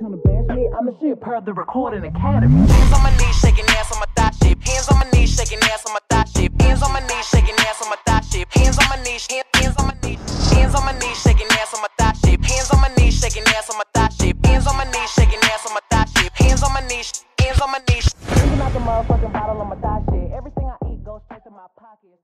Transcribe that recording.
trying to bash me, I'ma shit per the recording academy. Hands on my knees, shaking ass on my thot shit. Hands on my knees, shaking ass on my thot shit. Hands on my knees, shaking ass on my thot shit. Hands on my knees, hands on my knees. Hands on my knees, shaking ass on my thot shit. Hands on my knees, shaking ass on my thot shit. Hands on my knees, shaking ass on my thot shit. Hands on my knees, hands on my knees. Drinking out the motherfucking bottle on my thot shit. Everything I eat goes straight to my pocket.